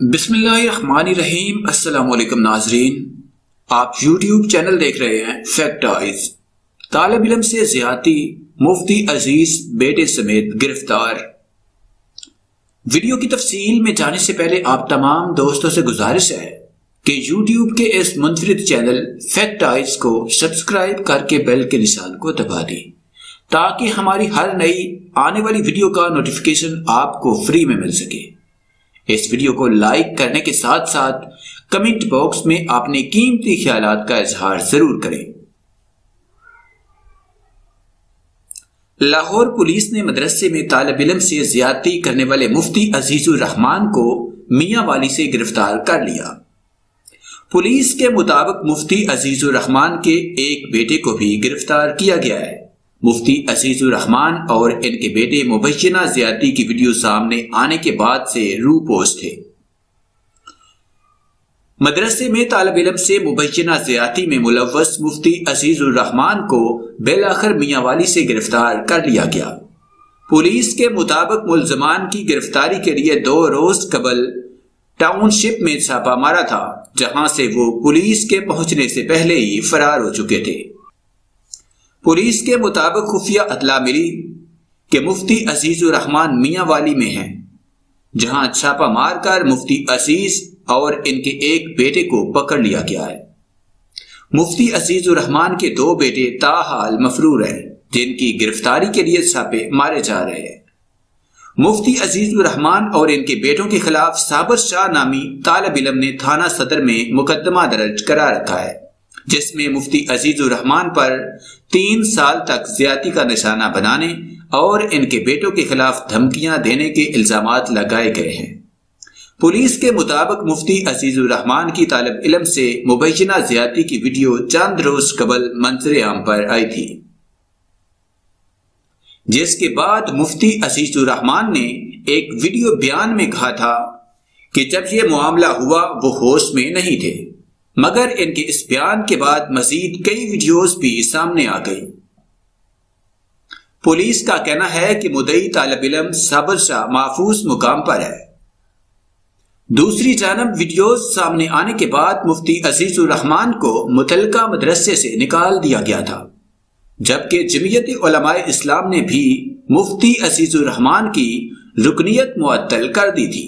बिस्मिल्लाहिर्रहमानिर्रहीम। अस्सलाम वालेकुम नाजरीन। आप YouTube चैनल देख रहे हैं फैक्ट आइज़ तालब इलम से ज़्यादा मुफ्ती अज़ीज़ बेटे समेत गिरफ़्तार। वीडियो की तफसील में जाने से पहले आप तमाम दोस्तों से गुजारिश है कि YouTube के इस मुनफरद चैनल फैक्ट आइज़ को सब्सक्राइब करके बेल के निशान को दबा दें, ताकि हमारी हर नई आने वाली वीडियो का नोटिफिकेशन आपको फ्री में मिल सके। इस वीडियो को लाइक करने के साथ साथ कमेंट बॉक्स में अपने कीमती ख्याल का इजहार ज़रूर करें। लाहौर पुलिस ने मदरसे में तालब इलम से ज्यादती करने वाले मुफ्ती अजीजुर रहमान को मियाँ वाली से गिरफ़्तार कर लिया। पुलिस के मुताबिक मुफ्ती अजीजुर रहमान के एक बेटे को भी गिरफ़्तार किया गया है। मुफ्ती अजीजुर रहमान और इनके बेटे मुबैना ज्यादती की वीडियो सामने आने के बाद से रूपोश थे। मदरसे में तालब इलम से मुबैना ज्यादती में मुलवस मुफ्ती अजीजुर रहमान को बेलाखिर मियावाली से गिरफ़्तार कर लिया गया। पुलिस के मुताबिक मुलजमान की गिरफ्तारी के लिए दो रोज कबल टाउनशिप में छापा मारा था, जहाँ से वो पुलिस के पहुँचने से पहले ही फरार हो चुके थे। पुलिस के मुताबिक खुफिया अतला मिली कि मुफ्ती अजीजुर रहमान मियाँ वाली में हैं, जहाँ छापा मारकर मुफ्ती अज़ीज़ और इनके एक बेटे को पकड़ लिया गया है। मुफ्ती अजीजुर रहमान के दो बेटे ताहाल मफरूर हैं, जिनकी गिरफ्तारी के लिए छापे मारे जा रहे हैं। मुफ्ती अजीजुर रहमान और इनके बेटों के खिलाफ साबर शाह नामी तालब इलम ने थाना सदर में मुकदमा दर्ज करा रखा है। जिसमें मुफ्ती अजीजुर रहमान पर तीन साल तक ज़्यादा का निशाना बनाने और इनके बेटों के खिलाफ धमकियाँ देने के इल्ज़ाम लगाए गए हैं। पुलिस के मुताबिक मुफ्ती अजीजुर रहमान की तालब इलम से मुबैना ज़्यादा की वीडियो चंद रोज कबल मंजर आम पर आई थी। जिसके बाद मुफ्ती अजीजुर रहमान ने एक वीडियो बयान में कहा था कि जब यह मामला हुआ, वो होश में नहीं थे। मगर इनके इस बयान के बाद मजीद कई वीडियोस भी सामने आ गई। पुलिस का कहना है कि मुदई तालब इलम सबर शाह महफूज मुकाम पर है। दूसरी जानब वीडियोस सामने आने के बाद मुफ्ती अजीजुर रहमान को मुतलका मदरसे से निकाल दिया गया था, जबकि जमीयत इस्लाम ने भी मुफ्ती अजीजुर रहमान की रुकनीत मुअत्तल कर दी थी।